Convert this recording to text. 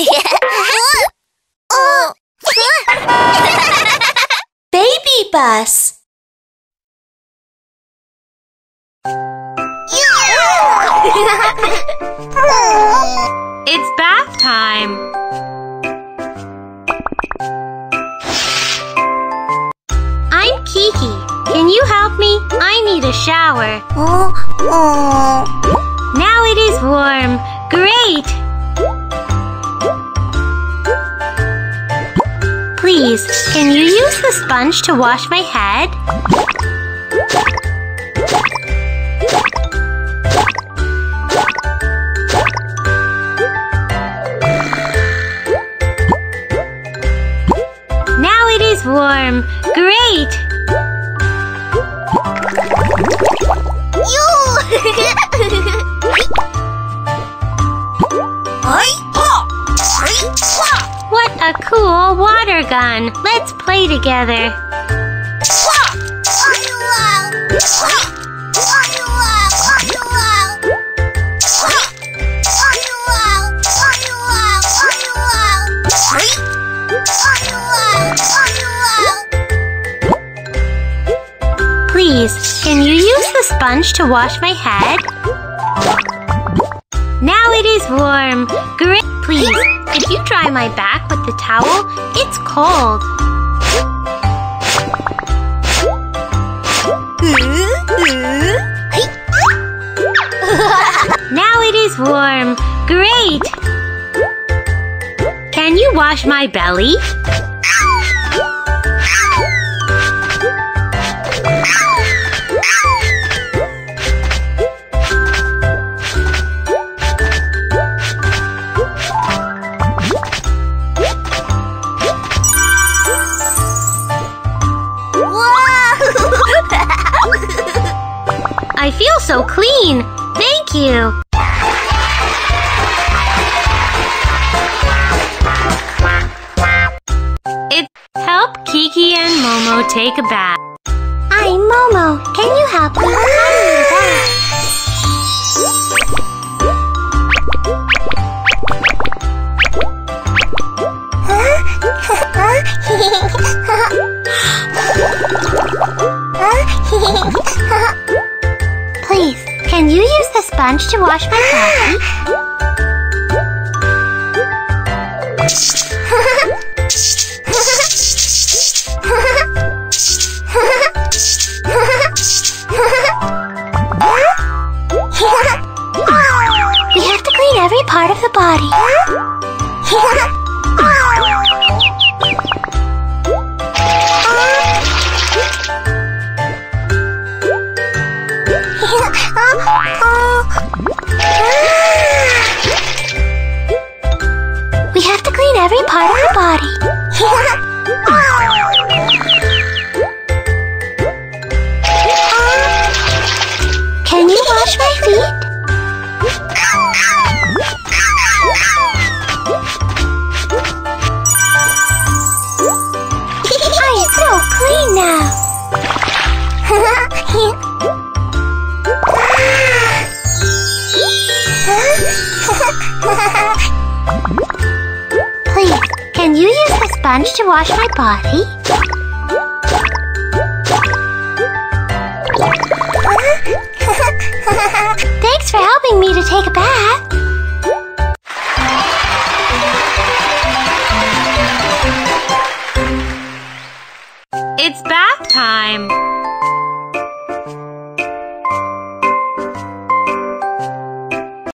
Baby bus. It's bath time. I'm Kiki. Can you help me? I need a shower. Oh, oh. Now it is warm. Great! Please, can you use the sponge to wash my head? Now it is warm. Great! Cool water gun! Let's play together. Please, can you use the sponge to wash my head? Now it is warm. Great. Please, could you dry my back with the towel? It's cold. Now it is warm. Great. Can you wash my belly? I feel so clean. Thank you. It's help Kiki and Momo take a bath. I'm Momo. Can you help me? I need a bath. Can you use the sponge to wash my body? We have to clean every part of the body. Can you wash my feet? Sponge to wash my body? Thanks for helping me to take a bath. It's bath time.